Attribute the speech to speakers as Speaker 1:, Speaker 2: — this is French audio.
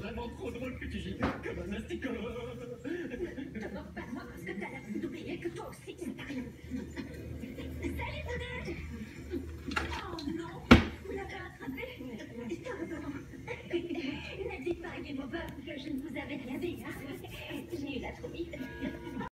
Speaker 1: vraiment trop drôle que tu gigles comme un asticot.
Speaker 2: Te moque pas moi parce que t'as la vue d'oublier que toi aussi, ça t'a rien. Salut, Oh non Vous l'avez rattrapé Pardon. Ne dites pas à Game Over que je ne vous avais rien dit, hein